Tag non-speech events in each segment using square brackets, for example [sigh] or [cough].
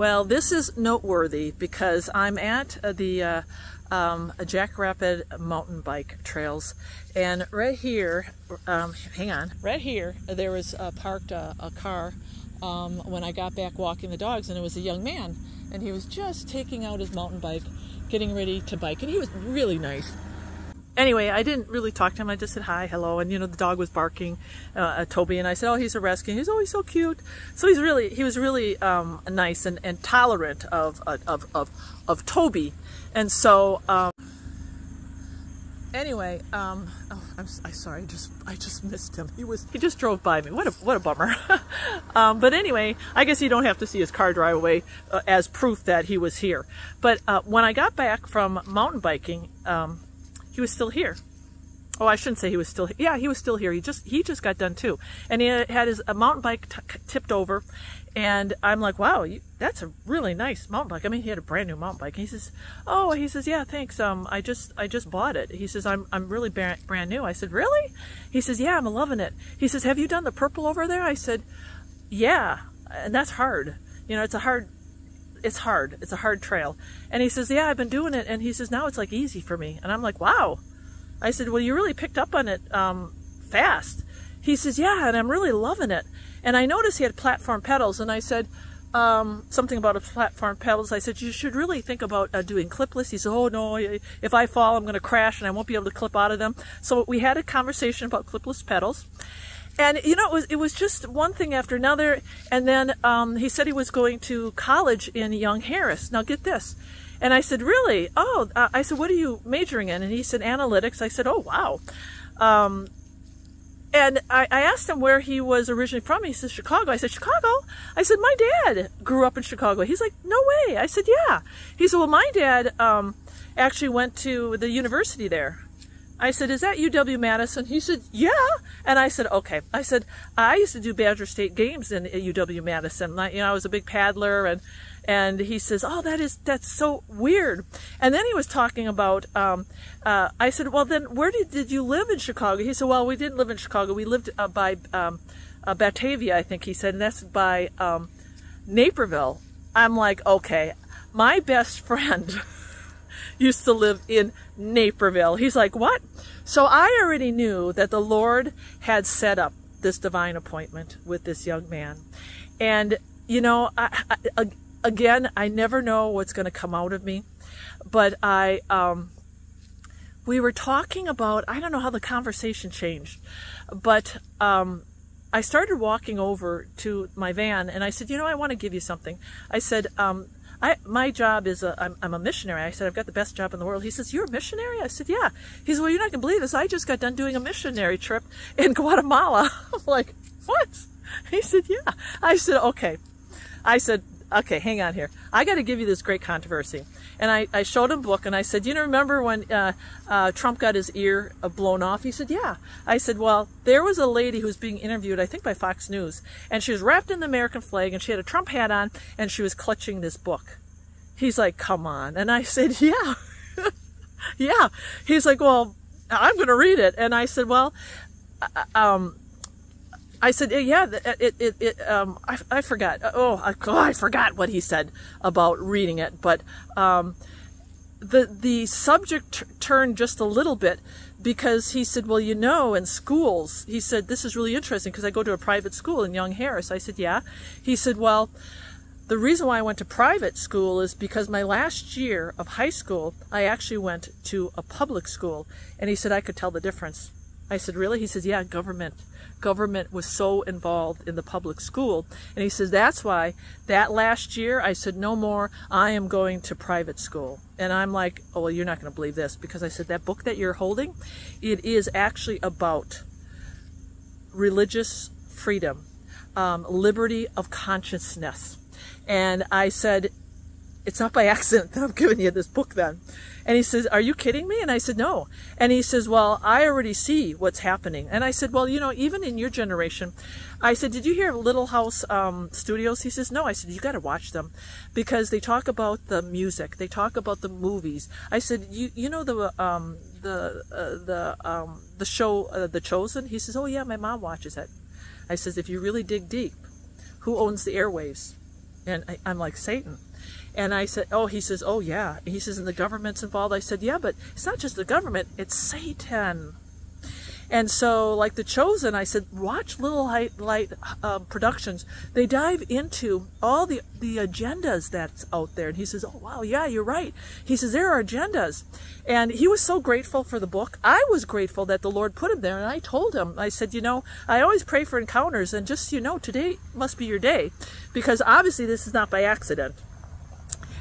Well, this is noteworthy because I'm at uh, the uh, um, Jackrabbit mountain bike trails, and right here, um, hang on, right here, there was uh, parked a, a car um, when I got back walking the dogs, and it was a young man, and he was just taking out his mountain bike, getting ready to bike, and he was really nice anyway, I didn't really talk to him. I just said hi, hello, and you know the dog was barking, uh, at Toby, and I said, oh, he's a rescue. He's always so cute. So he's really he was really um, nice and, and tolerant of of of of Toby, and so. Um, anyway, um, oh, I'm, I'm, sorry. I just I just missed him. He was he just drove by me. What a what a bummer. [laughs] um, but anyway, I guess you don't have to see his car drive away uh, as proof that he was here. But uh, when I got back from mountain biking, um, he was still here. Oh, I shouldn't say he was still here. Yeah, he was still here. He just he just got done too. And he had his a mountain bike tipped over. And I'm like, wow, you, that's a really nice mountain bike. I mean, he had a brand new mountain bike. And he says, oh, he says, yeah, thanks. Um, I just I just bought it. He says, I'm I'm really brand new. I said, really? He says, yeah, I'm loving it. He says, have you done the purple over there? I said, yeah, and that's hard. You know, it's a hard it's hard. It's a hard trail. And he says, yeah, I've been doing it. And he says, now it's like easy for me. And I'm like, wow. I said, well, you really picked up on it um, fast. He says, yeah, and I'm really loving it. And I noticed he had platform pedals. And I said, um, something about a platform pedals. I said, you should really think about uh, doing clipless. He said, oh no, if I fall, I'm going to crash and I won't be able to clip out of them. So we had a conversation about clipless pedals. And you know, it was it was just one thing after another. And then um, he said he was going to college in Young Harris. Now get this. And I said, really? Oh, uh, I said, what are you majoring in? And he said, analytics. I said, oh, wow. Um, and I, I, asked him where he was originally from. He said, Chicago. I said, Chicago? I said, my dad grew up in Chicago. He's like, no way. I said, yeah. He said, well, my dad um, actually went to the university there. I said, is that UW-Madison? He said, yeah. And I said, okay. I said, I used to do Badger State games in UW-Madison. You know, I was a big paddler and, and he says, oh, that is, that's so weird. And then he was talking about, um, uh, I said, well, then where did, did you live in Chicago? He said, well, we didn't live in Chicago. We lived uh, by, um, uh, Batavia, I think he said, and that's by, um, Naperville. I'm like, okay, my best friend [laughs] used to live in Naperville. He's like, what? So I already knew that the Lord had set up this divine appointment with this young man. And, you know, I, I, again, I never know what's going to come out of me, but I, um, we were talking about, I don't know how the conversation changed, but, um, I started walking over to my van and I said, you know, I want to give you something. I said, um, I, my job is a, I'm, I'm a missionary. I said, I've got the best job in the world. He says, you're a missionary? I said, yeah. He said, well, you're not going to believe this. I just got done doing a missionary trip in [laughs] Guatemala. [laughs] I'm like, what? He said, yeah. I said, okay. I said, okay, hang on here. I got to give you this great controversy. And I, I showed him a book and I said, you know, remember when uh, uh, Trump got his ear uh, blown off? He said, yeah. I said, well, there was a lady who was being interviewed, I think by Fox News, and she was wrapped in the American flag and she had a Trump hat on and she was clutching this book. He's like, come on. And I said, [laughs] yeah, [laughs] yeah. He's like, well, I'm going to read it. And I said, well, uh, um, I said, yeah, it, it, it, um, I, I forgot. Oh, I, [laughs] oh, I forgot what he said about reading it. But, um, the, the subject turned just a little bit because he said, well, you know, in schools, he said, this is really interesting because I go to a private school in Young Harris. I said, yeah. He said, well, the reason why I went to private school is because my last year of high school, I actually went to a public school. And he said I could tell the difference. I said, really? He says, yeah, government. Government was so involved in the public school. And he says, that's why that last year, I said, no more, I am going to private school. And I'm like, oh, well, you're not going to believe this. Because I said, that book that you're holding, it is actually about religious freedom, um, liberty of consciousness. And I said, it's not by [laughs] accident that I'm giving you this book then. And he says, are you kidding me? And I said, no. And he says, well, I already see what's happening. And I said, well, you know, even in your generation, I said, did you hear Little House um, Studios? He says, no. I said, you got to watch them because they talk about the music. They talk about the movies. I said, you, you know, the, um, the, uh, the, um, the show, uh, The Chosen? He says, oh yeah, my mom watches it. I says, if you really dig deep, who owns the airwaves? And I, I'm like, Satan. And I said, oh, he says, oh, yeah. He says, and the government's involved. I said, yeah, but it's not just the government, it's Satan. And so, like The Chosen, I said, watch Little Light, Light uh, Productions. They dive into all the, the agendas that's out there. And he says, oh, wow, yeah, you're right. He says, there are agendas. And he was so grateful for the book. I was grateful that the Lord put him there. And I told him, I said, you know, I always pray for encounters. And just, you know, today must be your day. Because obviously this is not by accident.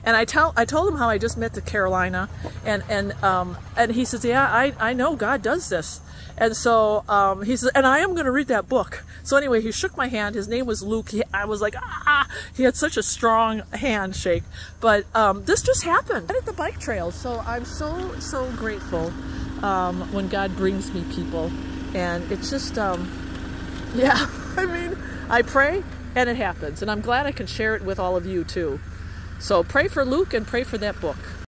And I tell I told him how I just met the Carolina, and and um and he says, yeah, I I know God does this, and so um he says, and I am going to read that book. So anyway, he shook my hand. His name was Luke. He, I was like, ah, he had such a strong handshake. But um, this just happened at the bike trail. So I'm so so grateful um, when God brings me people, and it's just um, yeah. [laughs] I mean, I pray and it happens, and I'm glad I can share it with all of you too. So pray for Luke and pray for that book.